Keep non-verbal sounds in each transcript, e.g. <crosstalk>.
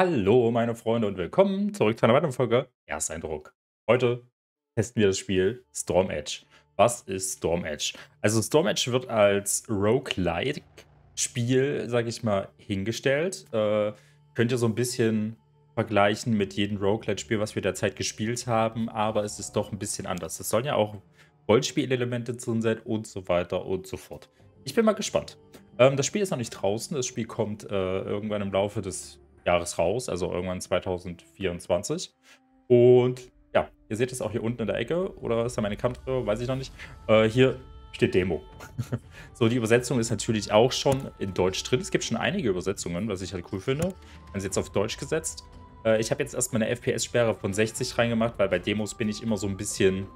Hallo, meine Freunde, und willkommen zurück zu einer weiteren Folge Ersteindruck. Heute testen wir das Spiel Storm Edge. Was ist Storm Edge? Also Storm Edge wird als Roguelike-Spiel, sag ich mal, hingestellt. Äh, könnt ihr so ein bisschen vergleichen mit jedem Roguelite-Spiel, was wir derzeit gespielt haben, aber es ist doch ein bisschen anders. Es sollen ja auch Rollenspielelemente drin sein und so weiter und so fort. Ich bin mal gespannt. Ähm, das Spiel ist noch nicht draußen. Das Spiel kommt äh, irgendwann im Laufe des Jahres raus, also irgendwann 2024. Und ja, ihr seht es auch hier unten in der Ecke. Oder ist da meine Kamera? Weiß ich noch nicht. Äh, hier steht Demo. <laughs> so, die Übersetzung ist natürlich auch schon in Deutsch drin. Es gibt schon einige Übersetzungen, was ich halt cool finde. Dann ist jetzt auf Deutsch gesetzt. Äh, ich habe jetzt erstmal eine FPS-Sperre von 60 reingemacht, weil bei Demos bin ich immer so ein bisschen,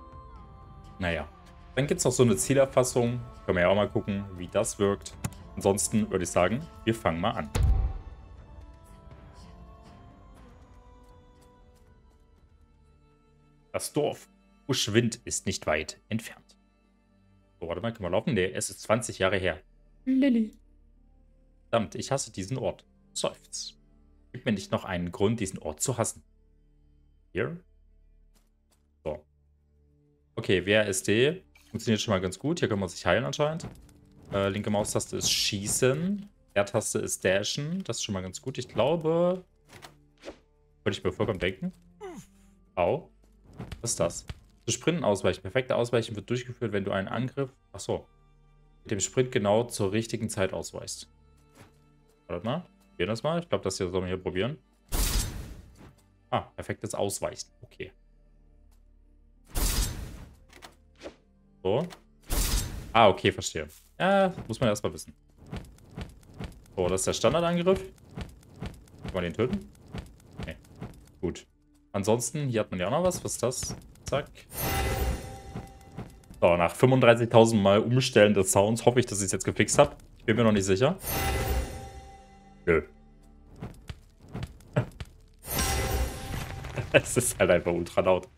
naja. Dann gibt es noch so eine Zielerfassung. Können wir ja auch mal gucken, wie das wirkt. Ansonsten würde ich sagen, wir fangen mal an. Das Dorf Buschwind ist nicht weit entfernt. So, warte mal, können wir laufen? Nee, es ist 20 Jahre her. Lilly. Verdammt, ich hasse diesen Ort. Seufz. Gib mir nicht noch einen Grund, diesen Ort zu hassen. Hier. So. Okay, WASD. Funktioniert schon mal ganz gut. Hier kann man sich heilen anscheinend. Äh, linke Maustaste ist Schießen. R-Taste ist Dashen. Das ist schon mal ganz gut. Ich glaube... Wollte ich mir vollkommen denken. Au. Was ist das? Zu Sprinten ausweichen. Perfekte Ausweichen wird durchgeführt, wenn du einen Angriff... Achso. Mit dem Sprint genau zur richtigen Zeit ausweichst. Warte mal. Probieren das mal. Ich glaube, das hier sollen wir hier probieren. Ah, perfektes Ausweichen. Okay. So. Ah, okay, verstehe. Ja, muss man erstmal wissen. So, das ist der Standardangriff. Kann man den töten? Nee. Gut. Ansonsten, hier hat man ja auch noch was. Was ist das? Zack. So, nach 35.000 Mal Umstellen des Sounds hoffe ich, dass ich es jetzt gefixt habe. Ich bin mir noch nicht sicher. Nö. <laughs> es ist halt einfach ultra laut.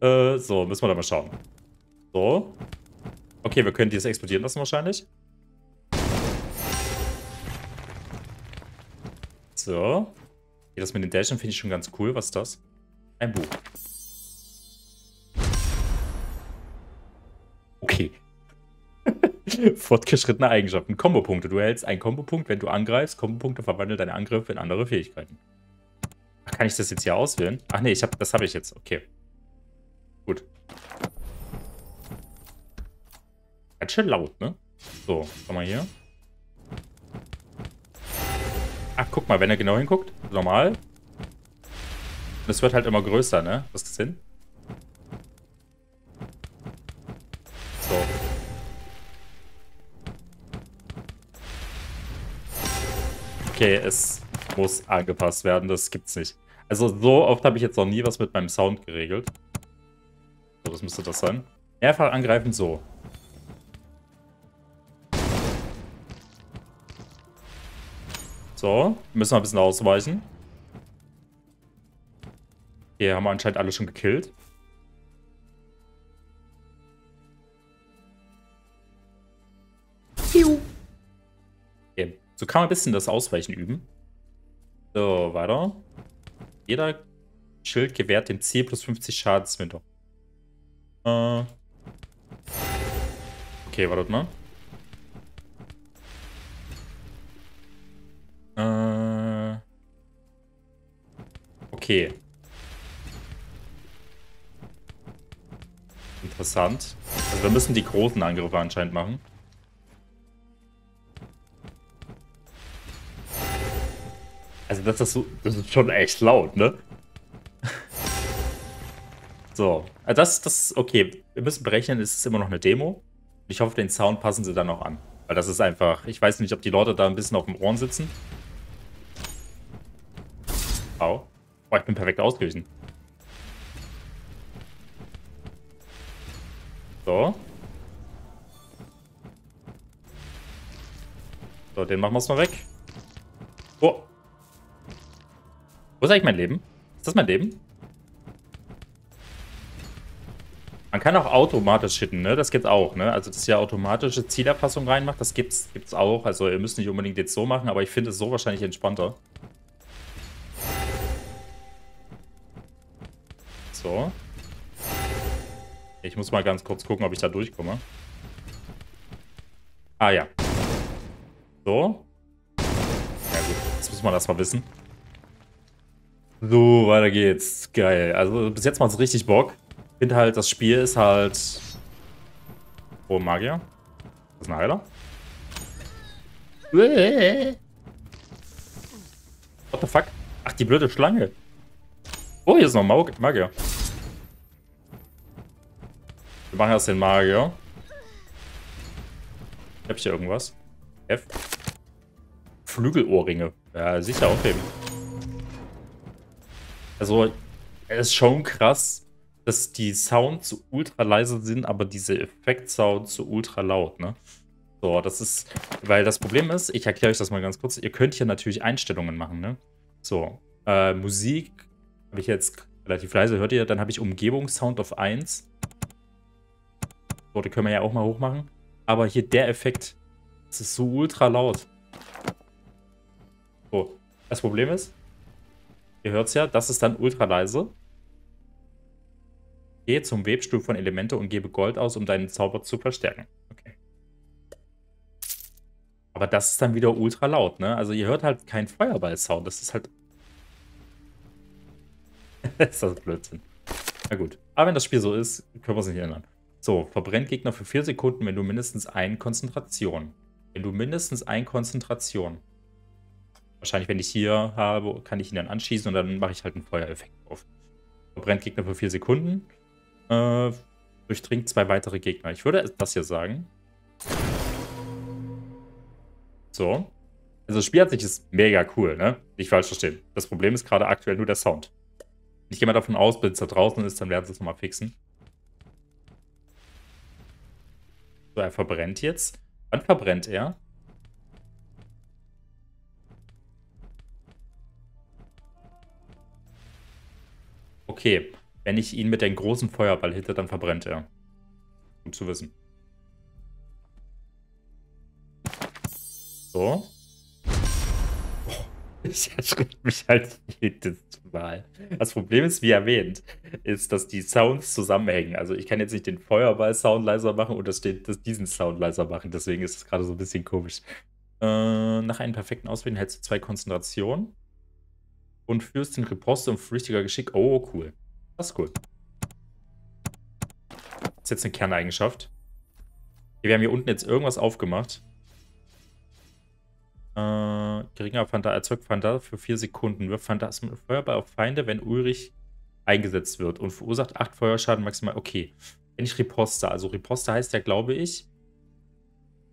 Äh, so, müssen wir da mal schauen. So. Okay, wir können dieses explodieren lassen wahrscheinlich. So. Das mit den Dashen finde ich schon ganz cool. Was ist das? Ein Buch. Okay. <laughs> Fortgeschrittene Eigenschaften. Kombopunkte. Du erhältst einen Kombopunkt, wenn du angreifst. Kombopunkte verwandeln deine Angriffe in andere Fähigkeiten. Ach, kann ich das jetzt hier auswählen? Ach nee, ich hab, das habe ich jetzt. Okay. Gut. Ganz schön laut, ne? So, komm mal hier. Ach, guck mal, wenn er genau hinguckt. Normal. Das wird halt immer größer, ne? Was ist das hin? So. Okay, es muss angepasst werden. Das gibt's nicht. Also so oft habe ich jetzt noch nie was mit meinem Sound geregelt. So, das müsste das sein. Mehrfach angreifen, so. So, müssen wir ein bisschen ausweichen. Hier haben wir anscheinend alle schon gekillt. Okay. So kann man ein bisschen das Ausweichen üben. So, weiter. Jeder Schild gewährt dem Ziel plus 50 Schadenswinter. Äh. Okay, wartet mal. Äh. Okay. Interessant. Also wir müssen die großen Angriffe anscheinend machen. Also das ist, so, das ist schon echt laut, ne? <laughs> so, also das, das okay. Wir müssen berechnen, es ist immer noch eine Demo. Ich hoffe, den Sound passen sie dann noch an. Weil das ist einfach, ich weiß nicht, ob die Leute da ein bisschen auf dem Ohren sitzen. Au. Oh, ich bin perfekt ausgewichen. So. So, den machen wir es mal weg. Oh. Wo ist eigentlich mein Leben? Ist das mein Leben? Man kann auch automatisch hitten, ne? Das gibt's auch, ne? Also, dass ihr automatische Zielerfassung reinmacht, das gibt's, gibt's auch. Also, ihr müsst nicht unbedingt jetzt so machen, aber ich finde es so wahrscheinlich entspannter. So. Ich muss mal ganz kurz gucken, ob ich da durchkomme. Ah ja. So. Ja gut, jetzt muss man das mal wissen. So, weiter geht's. Geil. Also bis jetzt macht es richtig Bock. Ich finde halt, das Spiel ist halt... Oh, Magier. Das ist ein Heiler. What the fuck? Ach, die blöde Schlange. Oh, hier ist noch ein Magier. Wir machen erst den Magier. Hab ich hier irgendwas? F. Flügelohrringe. Ja, sicher aufheben. Also, es ist schon krass, dass die Sounds so ultra leise sind, aber diese Effekt-Sounds so ultra laut, ne? So, das ist, weil das Problem ist, ich erkläre euch das mal ganz kurz, ihr könnt hier natürlich Einstellungen machen, ne? So, äh, Musik habe ich jetzt relativ leise, hört ihr, dann habe ich Umgebungssound auf 1. Die können wir ja auch mal hochmachen. Aber hier der Effekt, das ist so ultra laut. So, das Problem ist, ihr hört es ja, das ist dann ultra leise. Gehe zum Webstuhl von Elemente und gebe Gold aus, um deinen Zauber zu verstärken. Okay. Aber das ist dann wieder ultra laut, ne? Also ihr hört halt keinen Feuerball-Sound. Das ist halt... <laughs> ist das Blödsinn. Na gut. Aber wenn das Spiel so ist, können wir es nicht ändern. So, verbrennt Gegner für 4 Sekunden, wenn du mindestens eine Konzentration. Wenn du mindestens eine Konzentration. Wahrscheinlich, wenn ich hier habe, kann ich ihn dann anschießen und dann mache ich halt einen Feuereffekt auf. Verbrennt Gegner für 4 Sekunden. Äh, durchdringt zwei weitere Gegner. Ich würde das hier sagen. So. Also das Spiel an sich ist mega cool, ne? Nicht falsch verstehen. Das Problem ist gerade aktuell nur der Sound. Ich gehe mal davon aus, wenn es da draußen ist, dann werden sie es nochmal fixen. So, er verbrennt jetzt. Wann verbrennt er? Okay. Wenn ich ihn mit dem großen Feuerball hitte, dann verbrennt er. Gut zu wissen. So. Ich erschrecke mich halt jedes Mal. Das Problem ist, wie erwähnt, ist, dass die Sounds zusammenhängen. Also ich kann jetzt nicht den Feuerball-Sound leiser machen und das diesen Sound leiser machen. Deswegen ist es gerade so ein bisschen komisch. Äh, nach einem perfekten Auswählen hältst du zwei Konzentrationen und führst den Riposte um flüchtiger Geschick. Oh, cool. Das ist cool. Das ist jetzt eine Kerneigenschaft. Wir haben hier unten jetzt irgendwas aufgemacht. Äh, geringer Phantasm erzeugt Phantasm für 4 Sekunden. Wirft Phantasm Feuerball auf Feinde, wenn Ulrich eingesetzt wird und verursacht 8 Feuerschaden maximal. Okay. Wenn ich Riposte, also Riposte heißt ja, glaube ich,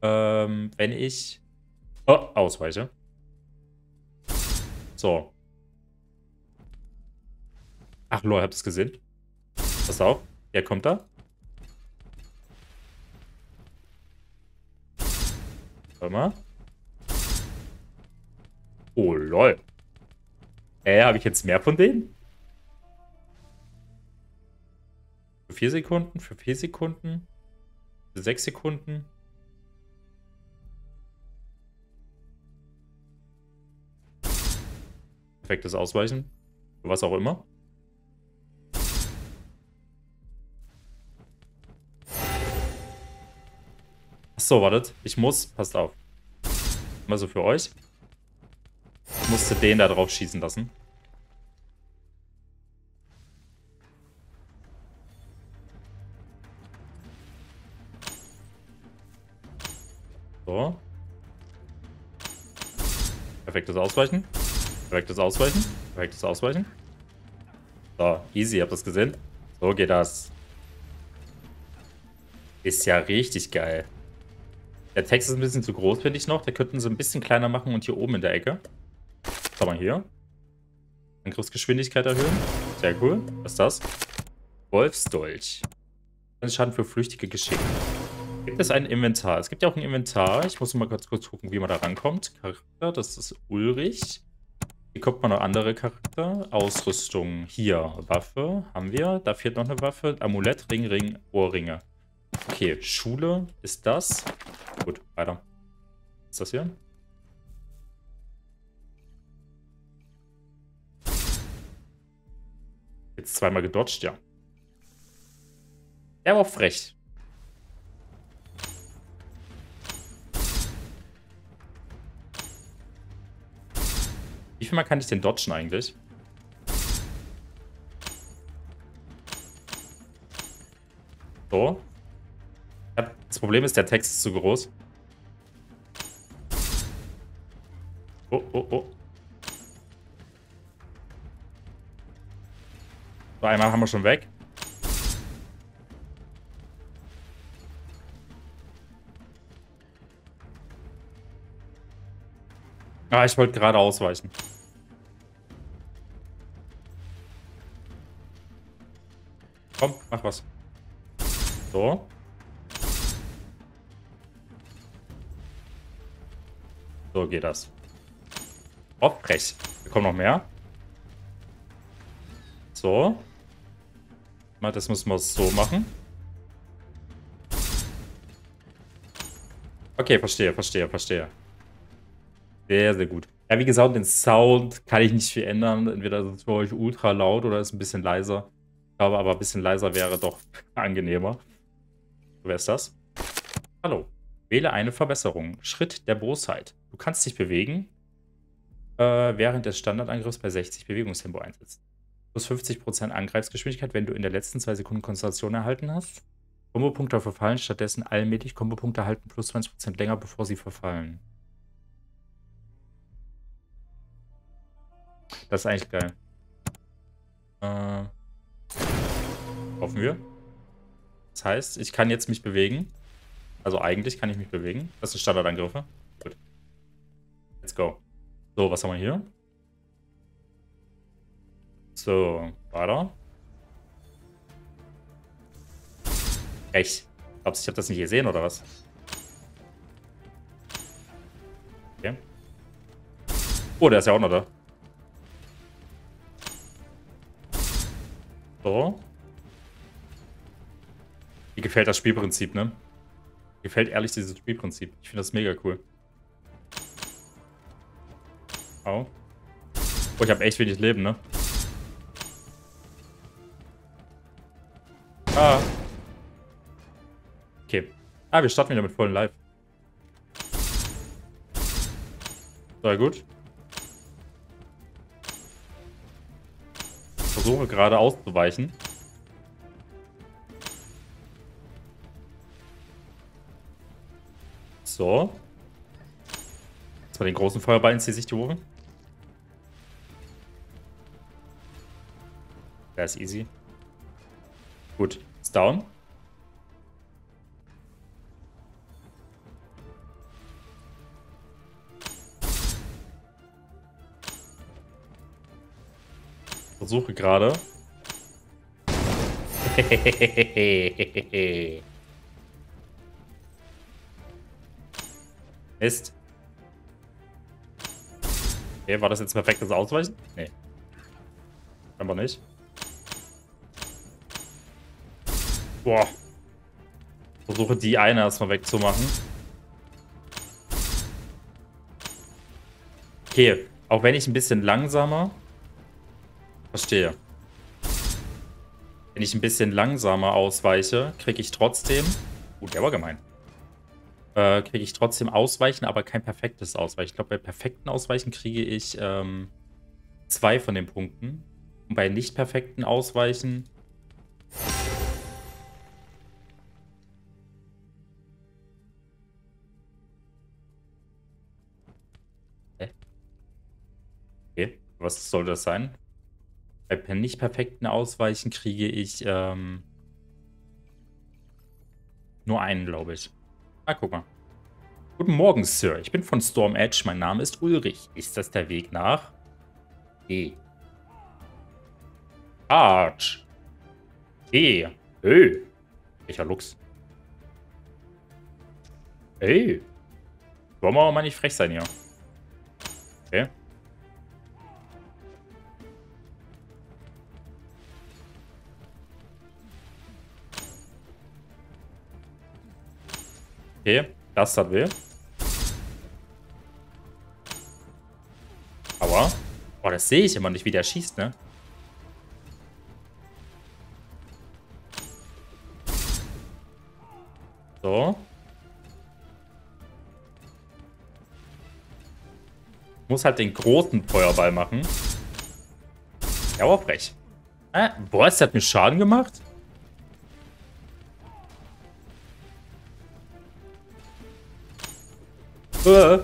ähm, wenn ich oh, ausweiche. So. Ach lol, habt ihr es gesehen? Pass auf, wer kommt da? Warte mal. Oh lol. Äh, habe ich jetzt mehr von denen? Für vier Sekunden, für vier Sekunden, für sechs Sekunden. Perfektes Ausweichen. Für was auch immer. Achso, wartet. Ich muss, passt auf. Mal so für euch. Musste den da drauf schießen lassen. So. Perfektes Ausweichen. Perfektes Ausweichen. Perfektes Ausweichen. So, easy, habt ihr das gesehen? So geht das. Ist ja richtig geil. Der Text ist ein bisschen zu groß, finde ich noch. Der könnten sie ein bisschen kleiner machen und hier oben in der Ecke. Schau mal hier. Angriffsgeschwindigkeit erhöhen. Sehr cool. Was ist das? Wolfsdolch. Schaden für flüchtige Geschicke. Gibt es ein Inventar? Es gibt ja auch ein Inventar. Ich muss mal kurz, kurz gucken, wie man da rankommt. Charakter, das ist Ulrich. Hier kommt man noch andere Charakter. Ausrüstung. Hier, Waffe haben wir. Da fehlt noch eine Waffe. Amulett, Ring, Ring, Ohrringe. Okay, Schule ist das. Gut, weiter. Was ist das hier? Jetzt zweimal gedodged, ja. Er war frech. Wie viel Mal kann ich den dodgen eigentlich? So. Das Problem ist, der Text ist zu groß. Oh, oh, oh. So, einmal haben wir schon weg. Ah, ich wollte gerade ausweichen. Komm, mach was. So. So geht das. Oh, frech. Da kommen noch mehr. So. Das müssen wir so machen. Okay, verstehe, verstehe, verstehe. Sehr, sehr gut. Ja, wie gesagt, den Sound kann ich nicht viel ändern. Entweder ist es für euch ultra laut oder ist ein bisschen leiser. Ich glaube aber, ein bisschen leiser wäre doch <laughs> angenehmer. Wer ist das? Hallo. Wähle eine Verbesserung. Schritt der Bosheit. Du kannst dich bewegen, äh, während des Standardangriffs bei 60 Bewegungstempo einsetzt. Plus 50% Angreifsgeschwindigkeit, wenn du in der letzten zwei Sekunden Konzentration erhalten hast. Kombopunkte verfallen, stattdessen allmählich Kombopunkte erhalten plus 20% länger, bevor sie verfallen. Das ist eigentlich geil. Äh, hoffen wir. Das heißt, ich kann jetzt mich bewegen. Also eigentlich kann ich mich bewegen. Das sind Standardangriffe. Gut. Let's go. So, was haben wir hier? So, weiter. Echt? Glaubst du, ich habe das nicht gesehen, oder was? Okay. Oh, der ist ja auch noch da. So. Mir gefällt das Spielprinzip, ne? Mir gefällt ehrlich dieses Spielprinzip. Ich finde das mega cool. Au. Oh, ich habe echt wenig Leben, ne? Ah, wir starten wieder mit vollen Live. Sehr gut. versuche gerade auszuweichen. So. Jetzt mal den großen Feuerball ins Gesicht geworfen. Der ist easy. Gut, ist down. Versuche gerade. <laughs> Mist. Okay, war das jetzt perfektes Ausweichen? Nee. Aber nicht. Boah. Versuche die eine erstmal wegzumachen. Okay, auch wenn ich ein bisschen langsamer Verstehe. Wenn ich ein bisschen langsamer ausweiche, kriege ich trotzdem... Gut, der war gemein. Äh, kriege ich trotzdem Ausweichen, aber kein perfektes Ausweichen. Ich glaube, bei perfekten Ausweichen kriege ich ähm, zwei von den Punkten. Und bei nicht perfekten Ausweichen... Hä? Okay, was soll das sein? Bei nicht perfekten Ausweichen kriege ich ähm, nur einen, glaube ich. Ah, guck mal. Guten Morgen, Sir. Ich bin von Storm Edge. Mein Name ist Ulrich. Ist das der Weg nach? E. Arch. E. Ö. Welcher Lux? Ey. Wollen wir mal nicht frech sein hier. Okay, das hat weh. Aua. Boah, das sehe ich immer nicht, wie der schießt, ne? So. Muss halt den großen Feuerball machen. Ja, auch frech. Äh, boah, es hat mir Schaden gemacht. Was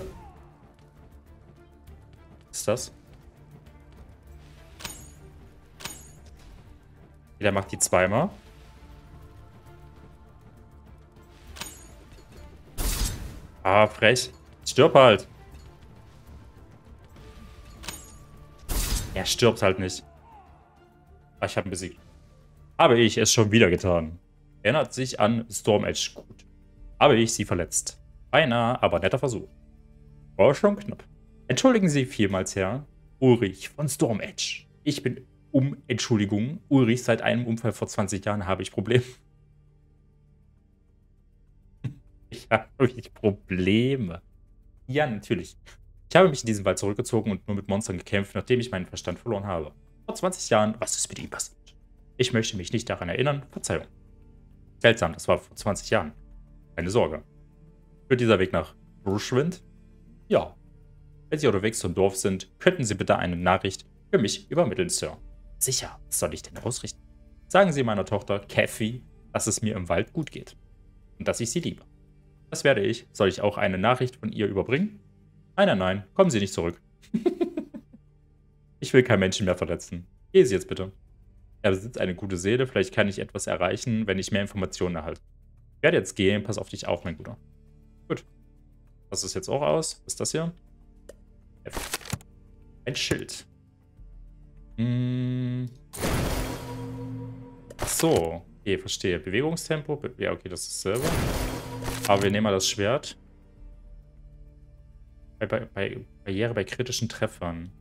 ist das? Der macht die zweimal. Ah, frech. Stirb halt. Er stirbt halt nicht. Ah, ich habe ihn besiegt. Habe ich es schon wieder getan. Erinnert sich an Storm Edge gut. Habe ich sie verletzt. Beinahe, aber netter Versuch. War schon knapp. Entschuldigen Sie vielmals, Herr. Ulrich von Storm Edge. Ich bin um Entschuldigung. Ulrich, seit einem Unfall vor 20 Jahren habe ich Probleme. <laughs> ich habe Probleme. Ja, natürlich. Ich habe mich in diesen Wald zurückgezogen und nur mit Monstern gekämpft, nachdem ich meinen Verstand verloren habe. Vor 20 Jahren, was ist mit ihm passiert? Ich möchte mich nicht daran erinnern. Verzeihung. Seltsam, das war vor 20 Jahren. Keine Sorge. Führt dieser Weg nach Bruschwind? Ja. Wenn Sie unterwegs zum Dorf sind, könnten Sie bitte eine Nachricht für mich übermitteln, Sir. Sicher, was soll ich denn ausrichten? Sagen Sie meiner Tochter, Kathy, dass es mir im Wald gut geht. Und dass ich sie liebe. Das werde ich. Soll ich auch eine Nachricht von ihr überbringen? Nein, nein, nein. Kommen Sie nicht zurück. <laughs> ich will keinen Menschen mehr verletzen. Gehen Sie jetzt bitte. Er besitzt eine gute Seele. Vielleicht kann ich etwas erreichen, wenn ich mehr Informationen erhalte. Ich werde jetzt gehen. Pass auf dich auf, mein Guter. Gut. Das ist jetzt auch aus. Was ist das hier? Ein Schild. Hm. Ach so. Okay, verstehe. Bewegungstempo. Be ja, okay, das ist selber. Aber wir nehmen mal das Schwert. Bei, bei, bei Barriere bei kritischen Treffern.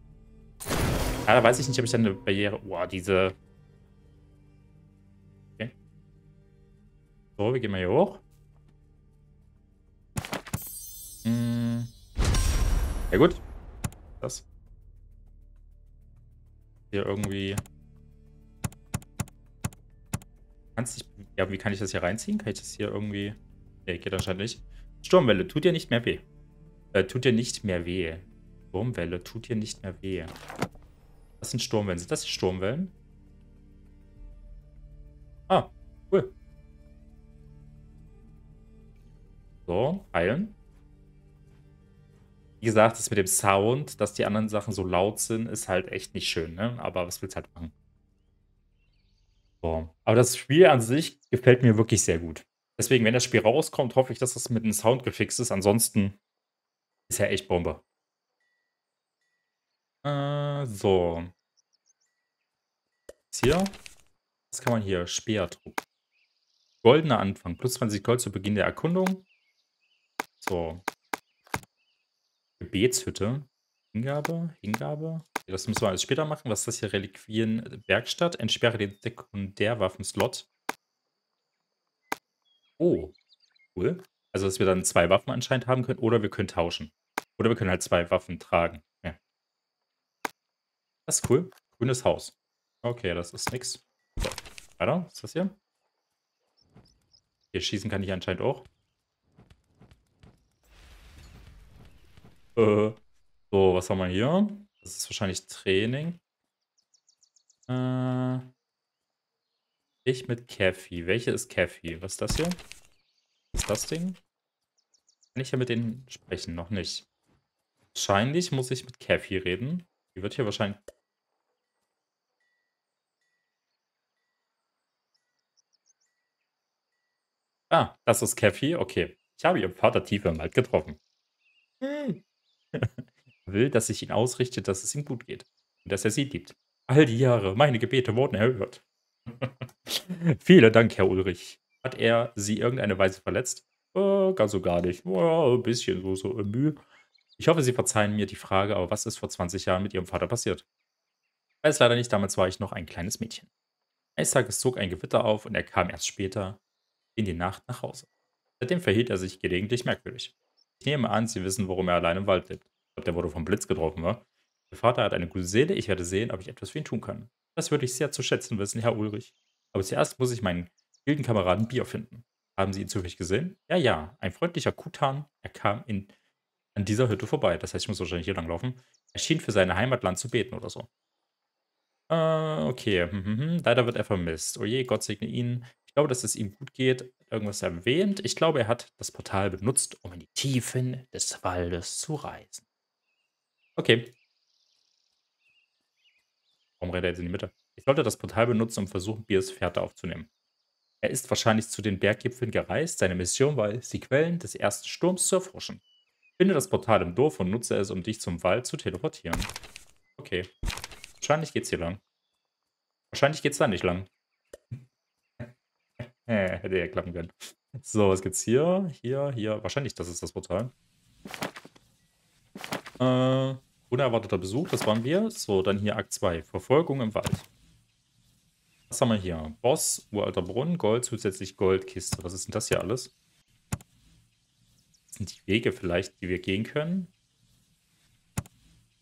Ja, da weiß ich nicht, ob ich dann eine Barriere... Boah, diese... Okay. So, wir gehen mal hier hoch. Hm. Ja gut. Das. Hier irgendwie... Kannst dich... Ja, wie kann ich das hier reinziehen? Kann ich das hier irgendwie... Nee, geht anscheinend nicht. Sturmwelle, tut dir nicht mehr weh. Äh, tut dir nicht mehr weh. Sturmwelle, tut dir nicht mehr weh. Was sind Sturmwellen? Sind das die Sturmwellen? Ah, cool. So, heilen. Wie gesagt, das mit dem Sound, dass die anderen Sachen so laut sind, ist halt echt nicht schön, ne? Aber was willst du halt machen? So. Aber das Spiel an sich gefällt mir wirklich sehr gut. Deswegen, wenn das Spiel rauskommt, hoffe ich, dass das mit dem Sound gefixt ist. Ansonsten ist ja echt Bombe. Äh, so. Was hier? Was kann man hier? Speertrupp. Goldener Anfang. Plus 20 Gold zu Beginn der Erkundung. So. Gebetshütte. Hingabe. Hingabe. Das müssen wir alles später machen. Was ist das hier? Reliquien Werkstatt. Entsperre den Sekundärwaffenslot. Oh. Cool. Also, dass wir dann zwei Waffen anscheinend haben können. Oder wir können tauschen. Oder wir können halt zwei Waffen tragen. Ja. Das ist cool. Grünes Haus. Okay, das ist nix. So, weiter. Was ist das hier? Hier schießen kann ich anscheinend auch. So, was haben wir hier? Das ist wahrscheinlich Training. Äh, ich mit Kathy. Welche ist Kathy? Was ist das hier? Was ist das Ding? Kann ich ja mit denen sprechen? Noch nicht. Wahrscheinlich muss ich mit Kathy reden. Die wird hier wahrscheinlich... Ah, das ist Kathy. Okay. Ich habe ihren Vater tief im Wald getroffen. Hm. <laughs> will, dass ich ihn ausrichte, dass es ihm gut geht. Und dass er sie liebt. All die Jahre, meine Gebete wurden erhört. <laughs> Vielen Dank, Herr Ulrich. Hat er sie irgendeine Weise verletzt? Äh, ganz so gar nicht. Oh, ein bisschen so, so Mühe. Ich hoffe, Sie verzeihen mir die Frage, aber was ist vor 20 Jahren mit Ihrem Vater passiert? Ich weiß leider nicht, damals war ich noch ein kleines Mädchen. Eines Tages zog ein Gewitter auf und er kam erst später in die Nacht nach Hause. Seitdem verhielt er sich gelegentlich merkwürdig. Ich nehme an, Sie wissen, warum er allein im Wald lebt. Ich glaube, der wurde vom Blitz getroffen, wa? Ihr Vater hat eine gute Seele, ich werde sehen, ob ich etwas für ihn tun kann. Das würde ich sehr zu schätzen wissen, Herr Ulrich. Aber zuerst muss ich meinen wilden Kameraden Bier finden. Haben Sie ihn zufällig gesehen? Ja, ja, ein freundlicher Kutan. Er kam in, an dieser Hütte vorbei. Das heißt, ich muss wahrscheinlich hier langlaufen. Er schien für sein Heimatland zu beten oder so. Äh, okay. Hm, hm, hm. Leider wird er vermisst. Oh je, Gott segne ihn. Ich glaube, dass es ihm gut geht. Irgendwas erwähnt. Ich glaube, er hat das Portal benutzt, um in die Tiefen des Waldes zu reisen. Okay. Warum rennt er jetzt in die Mitte? Ich sollte das Portal benutzen, um versuchen, Biers Fährte aufzunehmen. Er ist wahrscheinlich zu den Berggipfeln gereist. Seine Mission war es, die Quellen des ersten Sturms zu erforschen. Finde das Portal im Dorf und nutze es, um dich zum Wald zu teleportieren. Okay. Wahrscheinlich geht's hier lang. Wahrscheinlich geht's da nicht lang. <laughs> Hätte ja klappen können. So, was gibt's hier? Hier, hier. Wahrscheinlich, das ist das Portal. Äh, unerwarteter Besuch, das waren wir. So, dann hier Akt 2. Verfolgung im Wald. Was haben wir hier? Boss, uralter Brunnen, Gold, zusätzlich Goldkiste. Was ist denn das hier alles? Das sind die Wege vielleicht, die wir gehen können.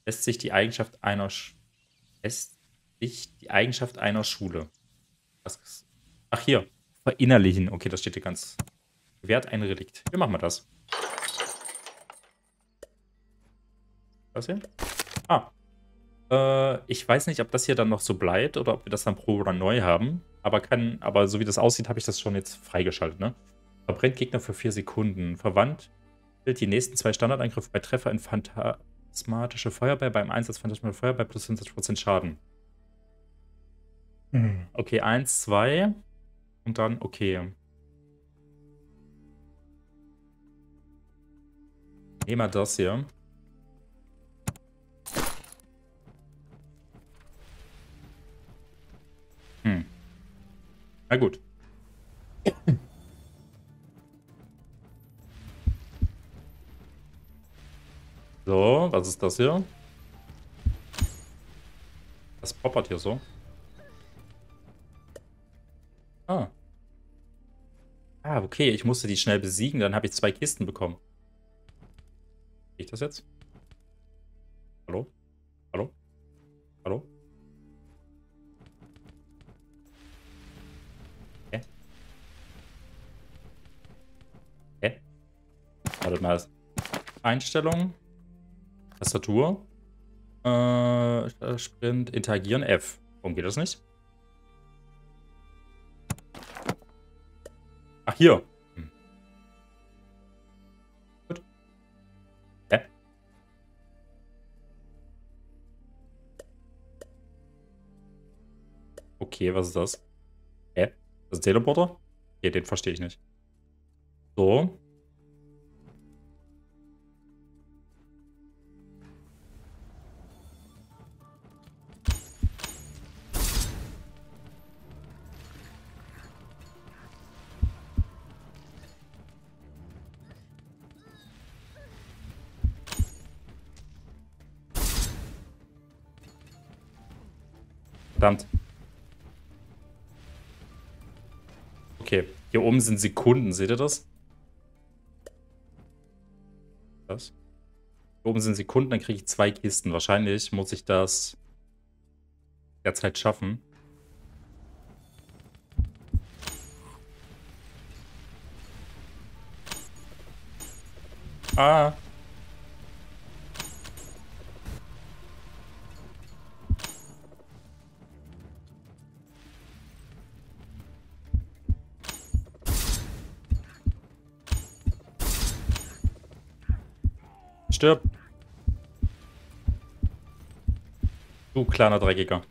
Lässt sich die Eigenschaft einer... Sch lässt sich die Eigenschaft einer Schule. Was Ach, hier. Verinnerlichen. Okay, das steht hier ganz... Wert ein Relikt. Wir machen mal das. Was hier? Ah. Äh, ich weiß nicht, ob das hier dann noch so bleibt oder ob wir das dann pro Run neu haben. Aber kann, aber so wie das aussieht, habe ich das schon jetzt freigeschaltet, ne? Verbrennt Gegner für 4 Sekunden. Verwandt die nächsten zwei Standardangriffe bei Treffer in phantasmatische Feuerball beim Einsatz phantasmatische Feuerball plus 25% Schaden. Hm. Okay, 1, 2 und dann okay. Nehmen wir das hier. Hm. Na gut. So, was ist das hier? Das poppert hier so. Ah. Ah, okay, ich musste die schnell besiegen, dann habe ich zwei Kisten bekommen. Sehe ich das jetzt? Hallo? Hallo? Hallo? Hä? Hä? Warte mal. Einstellungen. Tastatur. Äh, Sprint, interagieren, F. Warum geht das nicht? Hier. Hm. Gut. Hä? Okay, was ist das? Hä? Das ist ein Teleporter? Okay, den verstehe ich nicht. So. Verdammt. Okay, hier oben sind Sekunden, seht ihr das? Was? Hier oben sind Sekunden, dann kriege ich zwei Kisten. Wahrscheinlich muss ich das derzeit schaffen. Ah. Stirb. Du kleiner Dreckiger.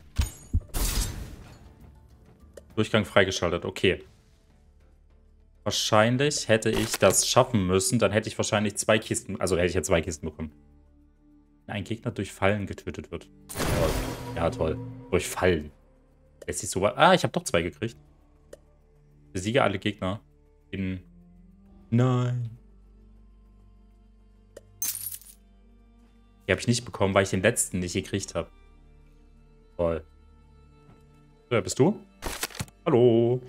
Durchgang freigeschaltet, okay. Wahrscheinlich hätte ich das schaffen müssen, dann hätte ich wahrscheinlich zwei Kisten, also hätte ich ja zwei Kisten bekommen. Wenn ein Gegner durch Fallen getötet wird. Ja, toll. Durch Fallen. Lässt sich so... Ah, ich habe doch zwei gekriegt. Besiege alle Gegner. In... Nein. Die habe ich nicht bekommen, weil ich den letzten nicht gekriegt habe. Toll. Wer bist du? Hallo.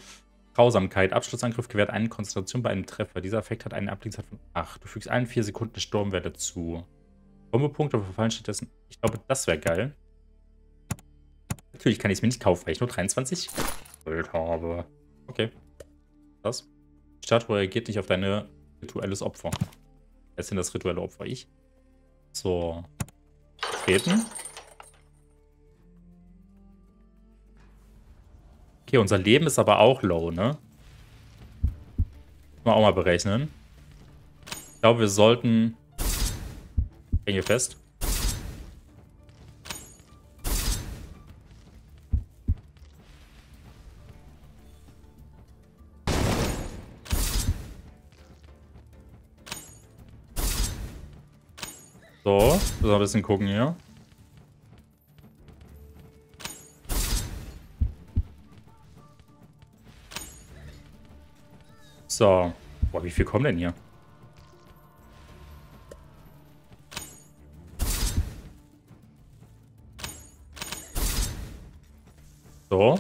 Grausamkeit. Abschlussangriff gewährt eine Konzentration bei einem Treffer. Dieser Effekt hat eine Abklingzeit von 8. Du fügst allen 4 Sekunden Sturmwelle zu. Kombopunkte verfallen stattdessen. Ich glaube, das wäre geil. Natürlich kann ich es mir nicht kaufen, weil ich nur 23 Gold habe. Okay. Das. Statue reagiert nicht auf dein rituelles Opfer. Wer ist denn das rituelle Opfer? Ich? So. Treten. Okay, unser Leben ist aber auch low, ne? Mal auch mal berechnen. Ich glaube, wir sollten... Hänge fest. Wir ein bisschen gucken hier. So. Boah, wie viel kommen denn hier? So.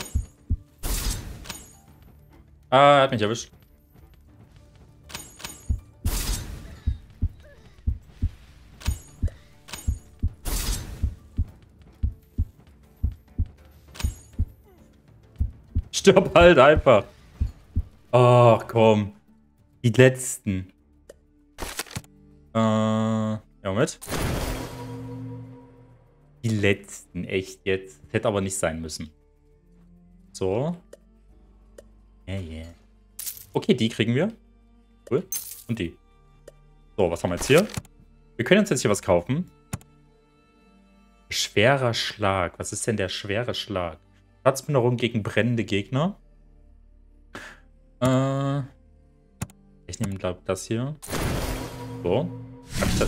Ah, er hat mich erwischt. Stirb halt einfach. Ach, komm. Die letzten. Äh, ja, mit. Die letzten, echt jetzt. hätte aber nicht sein müssen. So. Yeah, yeah. Okay, die kriegen wir. Cool. Und die. So, was haben wir jetzt hier? Wir können uns jetzt hier was kaufen. Schwerer Schlag. Was ist denn der schwere Schlag? Platzminderung gegen brennende Gegner. Äh, ich nehme, glaube das hier. So. Das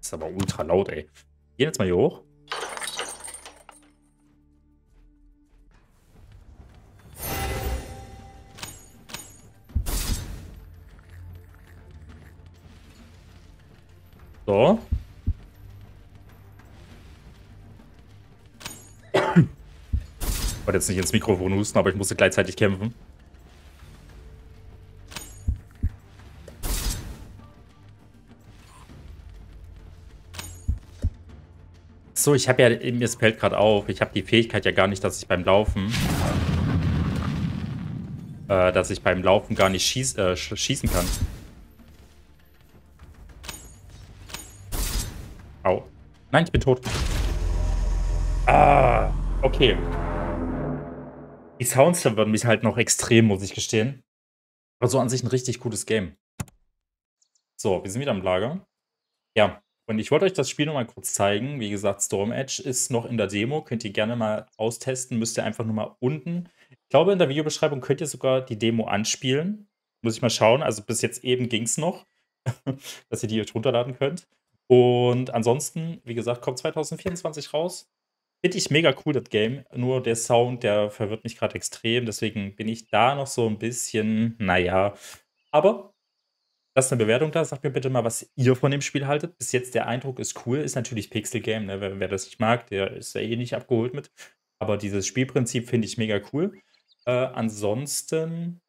ist aber ultra laut, ey. Gehen jetzt mal hier hoch. So. Wollte jetzt nicht ins Mikrofon husten, aber ich musste gleichzeitig kämpfen. So, ich habe ja, mir fällt gerade auf, ich habe die Fähigkeit ja gar nicht, dass ich beim Laufen, äh, dass ich beim Laufen gar nicht schieß, äh, schießen kann. Au. Nein, ich bin tot. Ah, okay. Die Sounds verwirren mich halt noch extrem, muss ich gestehen. Aber so an sich ein richtig gutes Game. So, wir sind wieder im Lager. Ja, und ich wollte euch das Spiel noch mal kurz zeigen. Wie gesagt, Storm Edge ist noch in der Demo. Könnt ihr gerne mal austesten. Müsst ihr einfach nur mal unten. Ich glaube, in der Videobeschreibung könnt ihr sogar die Demo anspielen. Muss ich mal schauen. Also bis jetzt eben ging es noch, <laughs> dass ihr die euch runterladen könnt. Und ansonsten, wie gesagt, kommt 2024 raus. Finde ich mega cool, das Game. Nur der Sound, der verwirrt mich gerade extrem. Deswegen bin ich da noch so ein bisschen, naja. Aber Lasst eine Bewertung da. Sagt mir bitte mal, was ihr von dem Spiel haltet. Bis jetzt der Eindruck ist cool. Ist natürlich Pixel-Game. Ne? Wer, wer, das nicht mag, der ist ja eh nicht abgeholt mit. Aber dieses Spielprinzip finde ich mega cool. Äh, ansonsten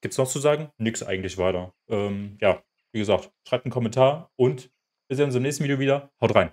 gibt es noch zu sagen? Nix eigentlich weiter. Ähm, ja, wie gesagt, schreibt einen Kommentar und wir sehen uns im nächsten Video wieder. Haut rein.